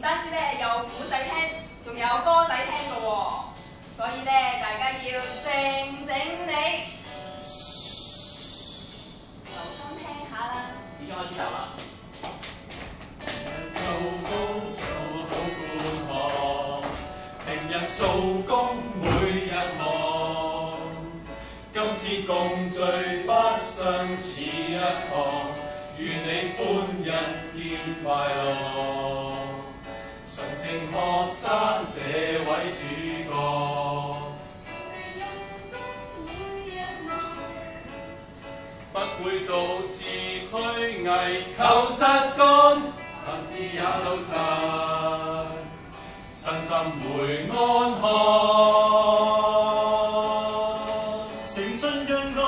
唔单止咧有古仔听，仲有歌仔听嘅喎，所以咧大家要靜靜地，留心听下啦。而家開始啦。日做工做好工，平日做工每日忙，今次共聚不相似一堂，愿你欢欣兼快乐。純情學生這位主角，不会做事虚伪，求实干，凡事也老实，身心会安康。诚信讓我